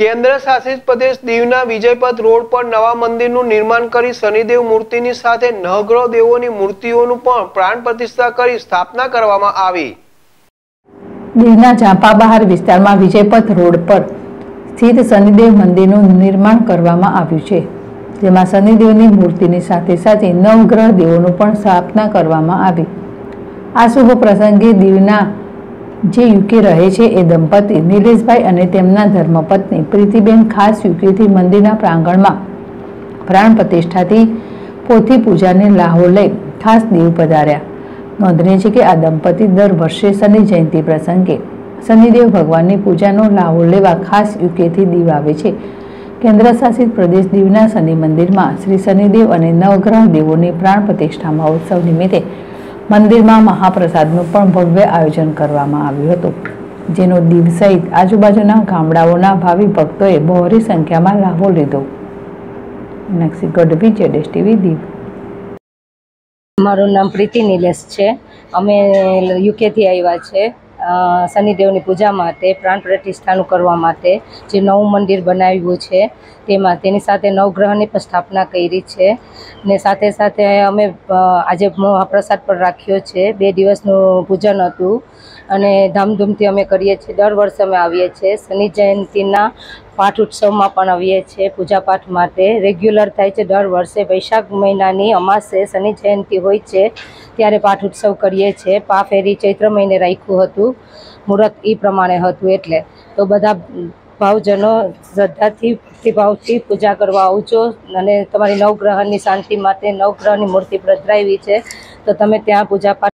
કેન્દ્ર શાસિત પ્રદેશ દીવના વિજયપથ રોડ પર નવા મંદિરનું નિર્માણ કરી શનિદેવ મૂર્તિની સાથે નવગ્રહ દેવોની મૂર્તિઓનું પણ પ્રાણ પ્રતિષ્ઠા કરી સ્થાપના કરવામાં આવી. દીવના ઝાંપા બહાર વિસ્તારમાં વિજયપથ રોડ પર સ્થિત શનિદેવ મંદિરનું નિર્માણ કરવામાં આવ્યું છે, જેમાં શનિદેવની મૂર્તિની સાથે સાથે નવગ્રહ દેવોનું પણ સ્થાપના કરવામાં આવી. આ શુભ પ્રસંગે દીવના જે યુકે રહે છે એ દંપતી નિલેશભાઈ અને તેમના ધર્મપત્ની પ્રીતિબેન ખાસ યુકેથી મંદિરના પ્રાંગણમાં પ્રાણ પ્રતિષ્ઠાથી પોથી પૂજાને લાહો લઈ ખાસ દીવ પધાર્યા. નોંધનીય છે કે આ દંપતી દર વર્ષે શનિ જયંતિ પ્રસંગે શનિદેવ ભગવાનની પૂજાનો લાહો લેવા ખાસ યુકેથી દીવ આવે છે. કેન્દ્ર શાસિત પ્રદેશ દીવના શનિ મંદિરમાં શ્રી શનિદેવ અને નવગ્રહ દેવોની પ્રાણ પ્રતિષ્ઠા મહોત્સવ નિમિત્તે મંદિરમાં મહાપ્રસાદનું પણ ભવ્ય આયોજન કરવામાં આવ્યું હતું. જેનો દીવ સહિત આજુબાજુના ગામડાઓના ભાવિ ભક્તોએ બહોરી સંખ્યામાં લાભો લીધો. નક્ષી ગઢવી જેડેસ ટીવી, દીવ. મારું નામ પ્રીતિ નિલેશ છે. અમે યુકેથી આવ્યા છે. શનિદેવની પૂજા માટે પ્રાણ પ્રતિષ્ઠાનું કરવા માટે જે નવું મંદિર બનાવ્યું છે, તેમાં તેની સાથે નવગ્રહની પણ સ્થાપના કરી છે. ને સાથે સાથે અમે આજે મહાપ્રસાદ પણ રાખ્યો છે, બે દિવસનું પૂજન હતું. અને ધામધૂમથી અમે કરીએ છીએ, દર વર્ષે અમે આવીએ છીએ. શનિ જયંતિના પાઠ ઉત્સવમાં પણ આવીએ છીએ પૂજાપાઠ માટે. રેગ્યુલર થાય છે, દર વર્ષે વૈશાખ મહિનાની અમાસે શનિ જયંતિ હોય છે, ત્યારે પાઠ ઉત્સવ કરીએ છીએ. પા ફેરી ચૈત્ર મહિને રાખ્યું હતું, મુહૂર્ત એ પ્રમાણે હતું એટલે. તો બધા ભાવજનો શ્રદ્ધાથી ભક્તિભાવથી પૂજા કરવા આવજો અને તમારી નવગ્રહની શાંતિ માટે નવગ્રહની મૂર્તિ પ્રધરાવી છે. તો તમે ત્યાં પૂજાપાઠ